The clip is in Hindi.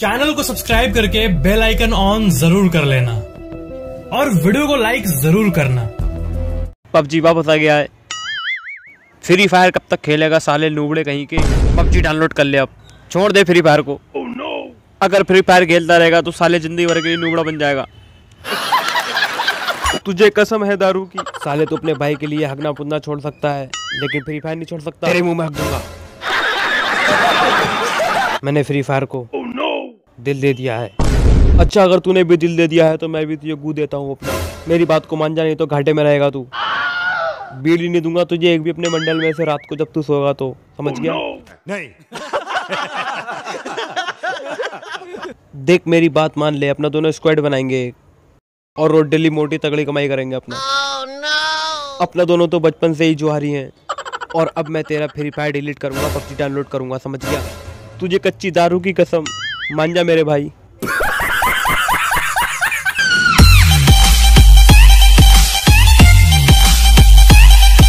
चैनल को सब्सक्राइब करके बेल आइकन ऑन ज़रूर कर लेना। और वीडियो को लाइक ज़रूर करना। पबजी वापस आ गया है। फ्री फायर कब तक खेलेगा? साले नूबड़े कहीं के। पबजी डाउनलोड कर ले अब। छोड़ दे फ्री फायर को। Oh, no. अगर फ्री फायर खेलता रहेगा तो साले ज़िंदगी भर के लिए नूबड़ा बन जाएगा। तुझे कसम है दारू की। साले तो अपने भाई के लिए हगना पुदना छोड़ सकता है लेकिन फ्री फायर नहीं छोड़ सकता। तेरे मुँह में हक दूँगा। मैंने फ्री फायर को दिल दे दिया है। अच्छा अगर तूने भी दिल दे दिया है तो मैं भी तुझे गू देता हूँ अपना। मेरी बात को मान जा नहीं तो घाटे में रहेगा तू। बीड़ी नहीं दूँगा तुझे एक भी अपने मंडल में से रात को जब तू सोगा तो। समझ गया? नहीं। देख मेरी बात मान ले अपना दोनों स्क्वाड बनाएँगे। एक और रोड डेली मोटी तगड़ी कमाई करेंगे अपना। अपना दोनों तो बचपन से ही जुहारी हैं। और अब मैं तेरा फ्री फायर डिलीट करूँगा पबजी डाउनलोड करूँगा समझ गया? तुझे कच्ची दारू की कसम। मान जा मेरे भाई।